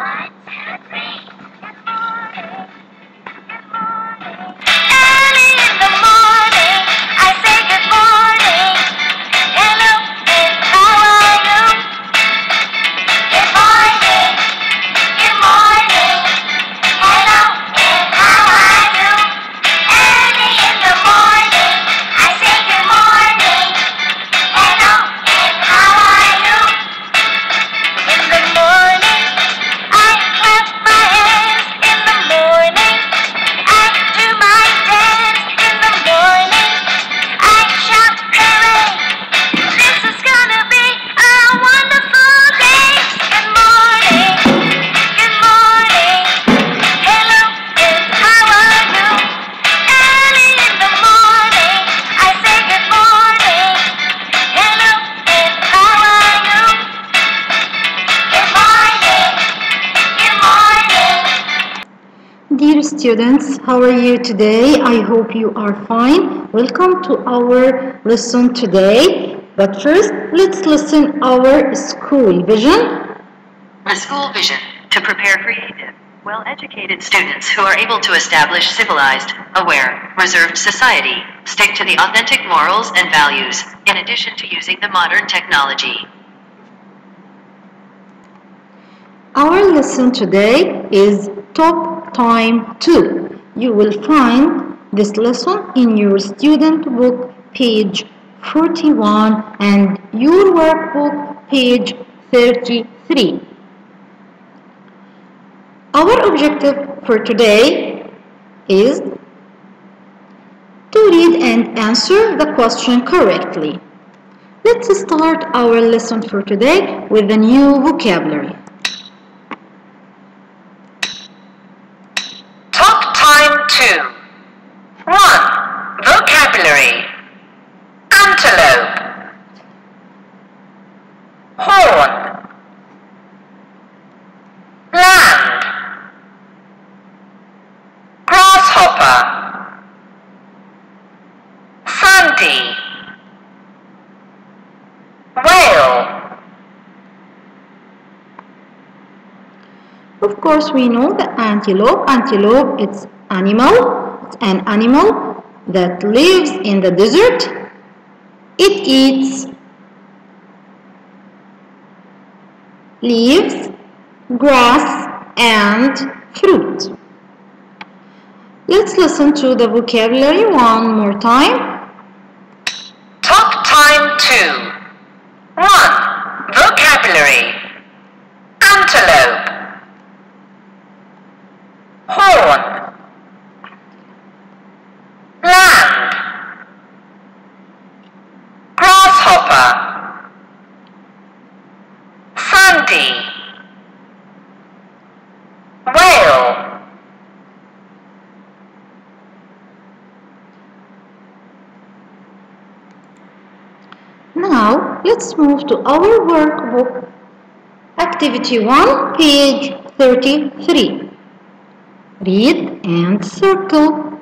One, students, how are you today? I hope you are fine. Welcome to our lesson today. But first, let's listen our school vision. The school vision to prepare creative, well educated students who are able to establish civilized, aware, reserved society, stick to the authentic morals and values, in addition to using the modern technology. Our lesson today is Top Time 2. You will find this lesson in your student book page 41 and your workbook page 33. Our objective for today is to read and answer the question correctly. Let's start our lesson for today with a new vocabulary. 2. 1. Vocabulary. Antelope. Horn. Land. Grasshopper. Sandy. Whale. Of course, we know the antelope. Antelope, it's animal. An animal that lives in the desert. It eats leaves, grass, and fruit. Let's listen to the vocabulary one more time. Top Time 2. 1. Vocabulary. Antelope. Horn. Land. Grasshopper. Sandy. Whale. Now, let's move to our workbook. Activity 1, page 33. Read and circle.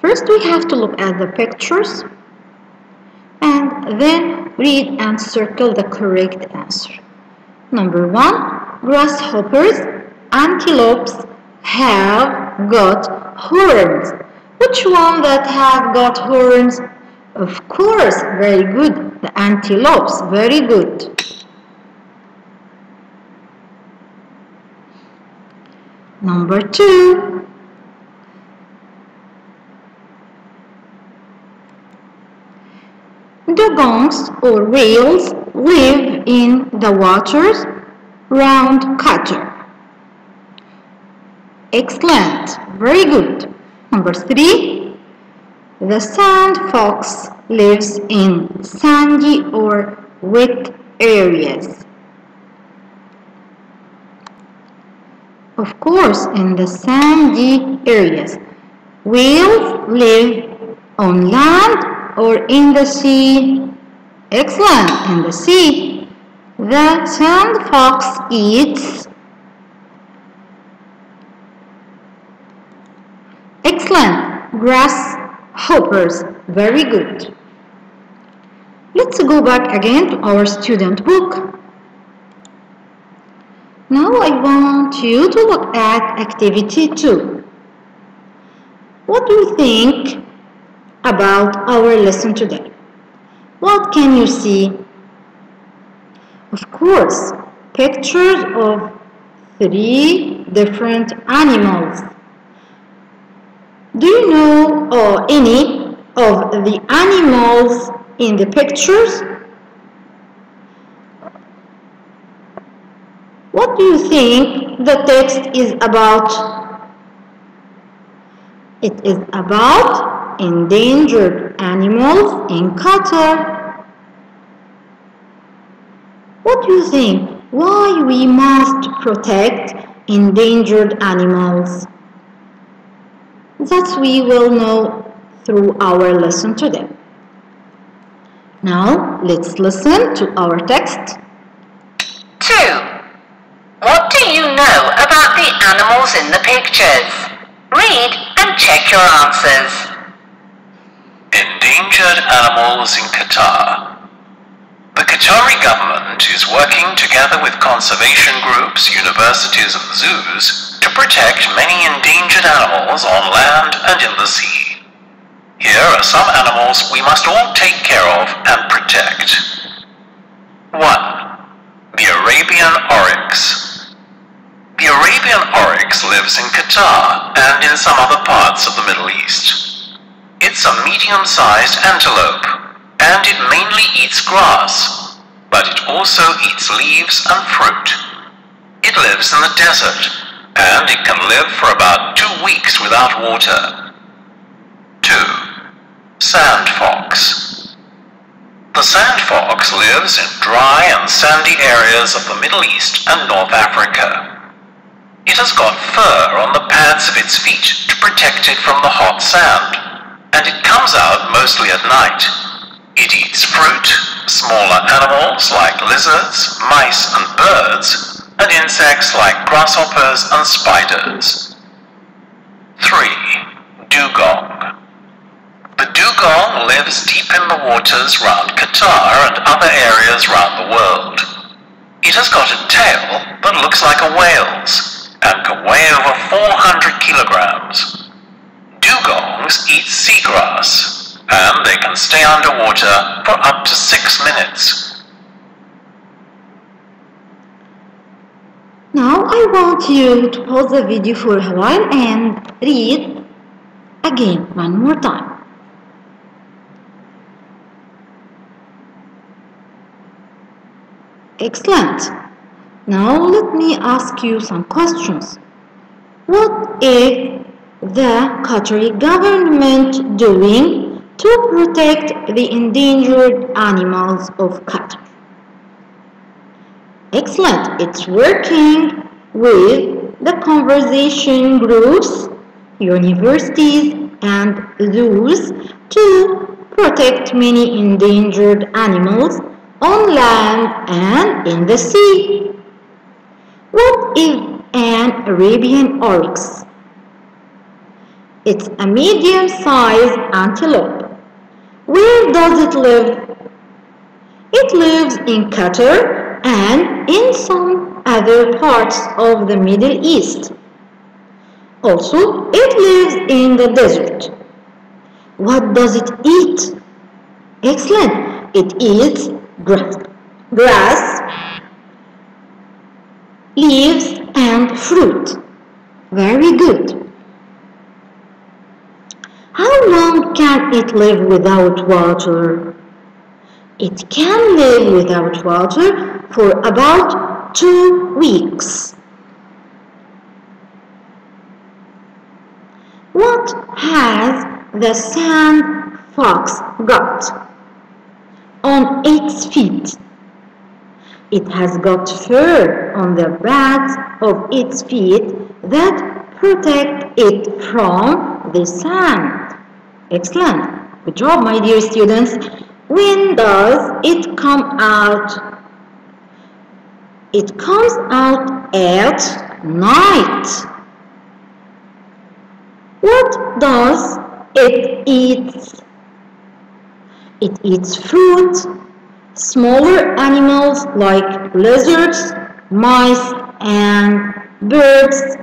First, we have to look at the pictures and then read and circle the correct answer. Number 1, grasshoppers, antelopes have got horns. Which one that have got horns? Of course, very good. The antelopes, very good. Number two. Dugongs or whales live in the waters round Qatar. Excellent, very good. Number three. The sand fox lives in sandy or wet areas. Of course, in the sandy areas. Whales live on land or in the sea. Excellent, in the sea. The sand fox eats. Excellent, grasshoppers. Very good. Let's go back again to our student book. Now I want you to look at activity 2. What do you think about our lesson today? What can you see? Of course, pictures of three different animals. Do you know uh, any of the animals in the pictures? What do you think the text is about? It is about endangered animals in Qatar. What do you think? Why we must protect endangered animals? That we will know through our lesson today. Now let's listen to our text. 2. What do you know about the animals in the pictures? Read and check your answers. Endangered animals in Qatar. The Qatari government is working together with conservation groups, universities, and zoos to protect many endangered animals on land and in the sea. Here are some animals we must all take care of and protect. 1. The Arabian Oryx. The Arabian Oryx lives in Qatar and in some other parts of the Middle East. It's a medium-sized antelope, and it mainly eats grass, but it also eats leaves and fruit. It lives in the desert, and it can live for about two weeks without water. 2. Sand fox. The sand fox lives in dry and sandy areas of the Middle East and North Africa. It has got fur on the pads of its feet to protect it from the hot sand, and it comes out mostly at night. It eats fruit, smaller animals like lizards, mice, and birds, and insects like grasshoppers and spiders. 3. Dugong. The dugong lives deep in the waters round Qatar and other areas round the world. It has got a tail that looks like a whale's and can weigh over 400 kilograms. Dugongs eat seagrass and they can stay underwater for up to six minutes. Now I want you to pause the video for a while and read again one more time. Excellent. Now let me ask you some questions. What is the Qatari government doing to protect the endangered animals of Qatar? Excellent. It's working with the conversation groups, universities, and zoos to protect many endangered animals on land and in the sea. What is an Arabian oryx? It's a medium-sized antelope. Where does it live? It lives in Qatar and in some other parts of the Middle East. Also, it lives in the desert. What does it eat? Excellent. It eats grass, grass leaves and fruit. Very good. How long can it live without water? It can live without water for about two weeks. What has the sand fox got on its feet? It has got fur on the pads of its feet that protect it from the sand. Excellent. Good job, my dear students. When does it come out? It comes out at night. What does it eat? It eats fruit, smaller animals like lizards, mice, and birds.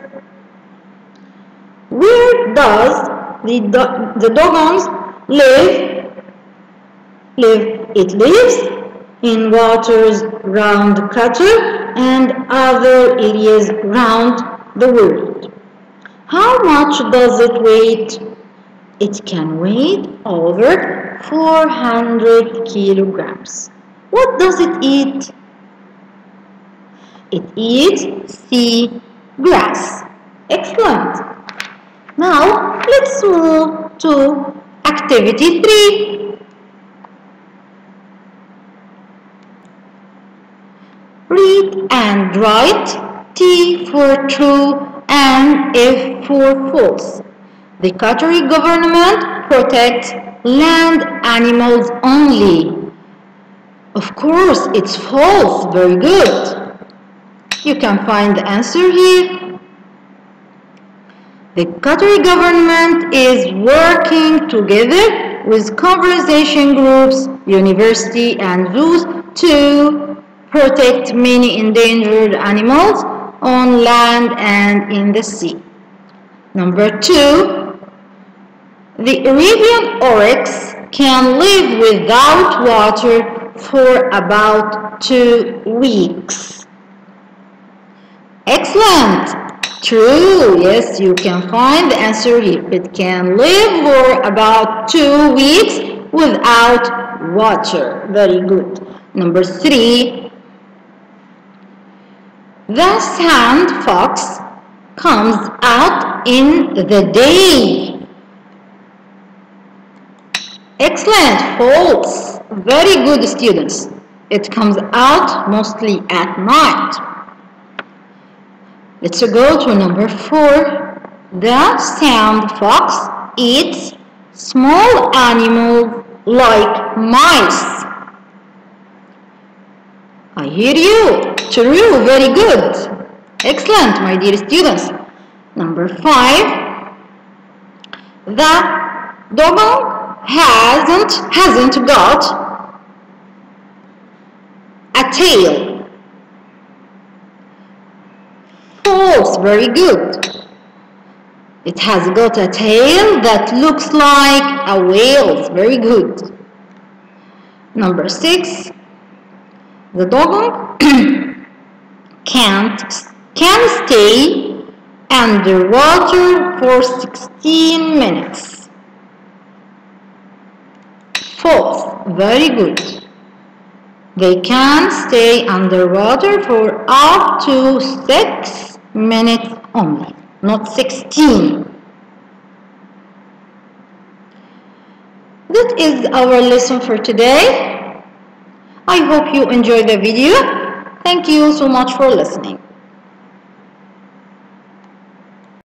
Where does the, do- the dugongs live? It lives in waters round Qatar and other areas round the world. How much does it weigh? It can weigh over 400 kilograms. What does it eat? It eats sea grass. Excellent. Now let's move to activity 3. Read and write T for true and F for false. The Qatari government protects land animals only. Of course, it's false. Very good. You can find the answer here. The Qatari government is working together with conservation groups, university and zoos to protect many endangered animals on land and in the sea. Number two, the Arabian oryx can live without water for about two weeks. Excellent! True, yes, you can find the answer here. It can live for about two weeks without water. Very good. Number three, the sand fox comes out in the day. Excellent, false. Very good students. It comes out mostly at night. Let's go to number four. The sand fox eats small animals like mice. I hear you. True, very good. Excellent, my dear students. Number five. The dog hasn't hasn't got a tail. False, very good. It has got a tail that looks like a whale's. Very good. Number six. The dog can't can stay underwater for 16 minutes. False. Very good. They can stay underwater for up to 6 minutes only, not 16. That is our lesson for today. I hope you enjoyed the video. Thank you so much for listening.